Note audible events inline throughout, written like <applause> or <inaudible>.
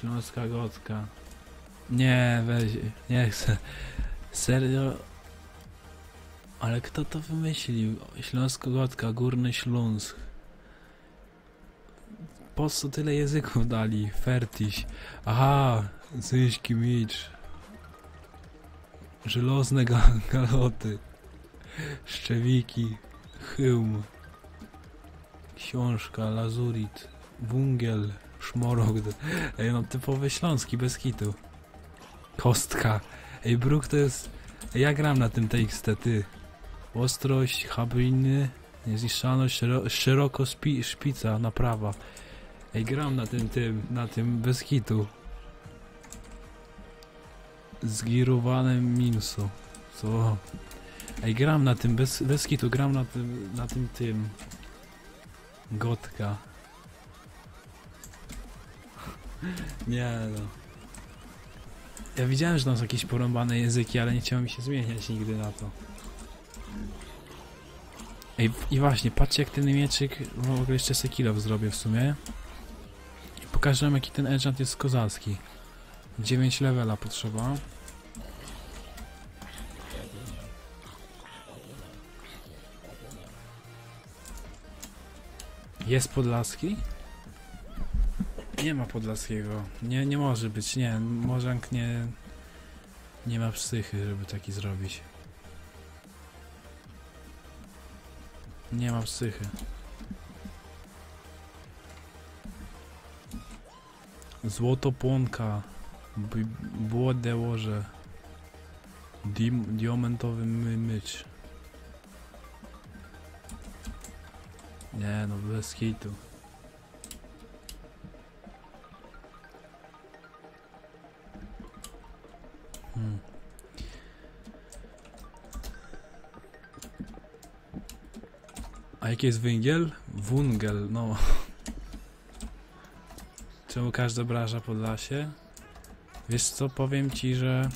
Śląska gotka. Nie, weź, nie chcę. Serio? Ale kto to wymyślił? Śląsko gotka, Górny Śląsk. Po co tyle języków dali? Fertiś. Aha, zyśki micz. Żelazne ga- galoty. Szczewiki. Chyłm. Książka, lazurit. Wungiel. Szmorogd. Ej, no typowy śląski, bez kitu. Kostka. Ej, bruk to jest... Ja gram na tym TXT, ty. Ostrość, habryjny, niezniszczalność, szero, szeroko spi, szpica, naprawa. Ej, gram na tym, tym, na tym bez kitu. Zgirowane minso. Co? Ej, gram na tym, bez, bez kitu, gram na tym, na tym, tym. Gotka. Nie no. Ja widziałem, że tam są jakieś porąbane języki, ale nie chciałem się zmieniać nigdy na to. Ej, i właśnie, patrzcie jak ten mieczyk, w ogóle jeszcze se kill zrobię w sumie. I pokażę wam jaki ten enchant jest kozacki. 9 levela potrzeba. Jest Podlaski? Nie ma Podlaskiego. Nie, nie może być, nie. Morzank nie... Nie ma psychy, żeby taki zrobić. Nie ma psychy. Złotopłonka. Błode łoże. Dim, diamentowy my mycz. Nie no, bez kitu. Hmm. A jaki jest węgiel? Wungel, no. Czemu każdy obraża Podlasie? Wiesz co, powiem ci, że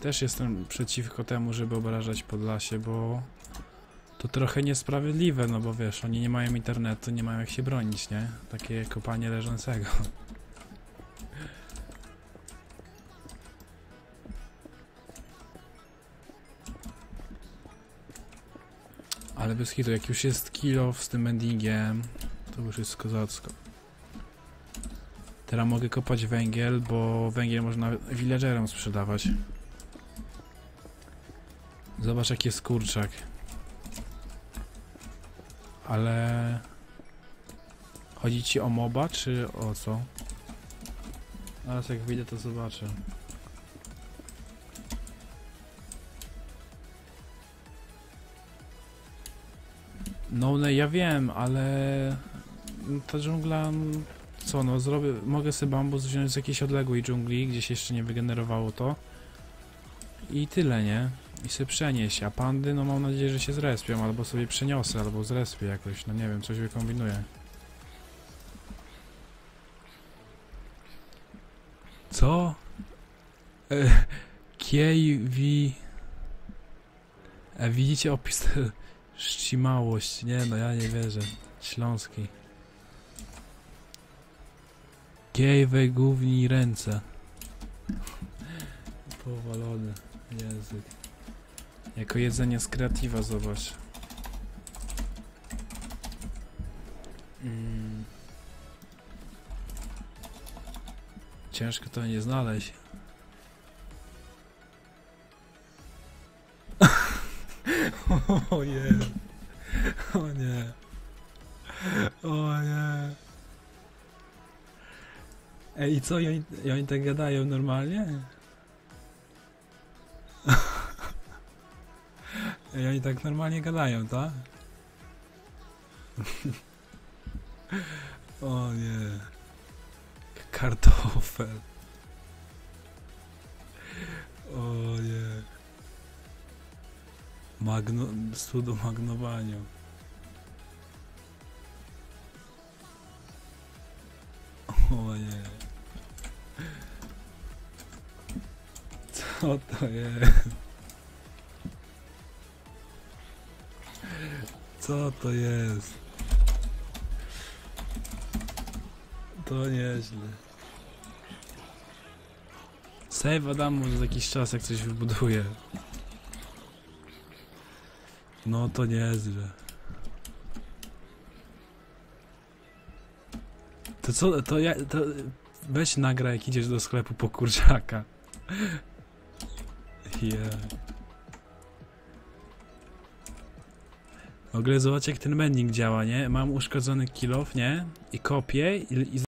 też jestem przeciwko temu, żeby obrażać Podlasie, bo to trochę niesprawiedliwe, no bo wiesz, oni nie mają internetu, nie mają jak się bronić, nie? Takie kopanie leżącego. Ale bez hitu, jak już jest kilo z tym endingiem, to już jest kozacko. Teraz mogę kopać węgiel, bo węgiel można villagerom sprzedawać. Zobacz jaki jest kurczak. Ale... Chodzi ci o moba, czy o co? Teraz jak wyjdę to zobaczę. No, no ja wiem, ale ta dżungla, mm, co no, zrobię, mogę sobie bambus wziąć z jakiejś odległej dżungli, gdzie się jeszcze nie wygenerowało to i tyle, nie? I sobie przenieść, a pandy, no mam nadzieję, że się zrespią, albo sobie przeniosę, albo zrespię jakoś, no nie wiem, coś wykombinuję. Co? E, KV... E, widzicie opis? Ścimałość, nie no, ja nie wierzę. Śląski. Gej we gówni ręce. Powalony język. Jako jedzenie z kreatywa, zobacz. Mm. Ciężko to nie znaleźć. <laughs> o nie. O nie. O nie. Ej, i co? I oni, tak gadają normalnie? <laughs> Ej, oni tak normalnie gadają, tak? <laughs> o nie. Kartofel. O nie. Magno... Cudo magnowaniu. O nie. Co to jest? Co to jest? To nieźle. Save Adamu za jakiś czas, jak coś wybuduje. No to niezłe. To co, to ja, to weź nagra jak idziesz do sklepu po kurczaka. <laughs> Yeah. W ogóle zobacz jak ten mending działa, nie? Mam uszkodzony kilof, nie? I kopię i, i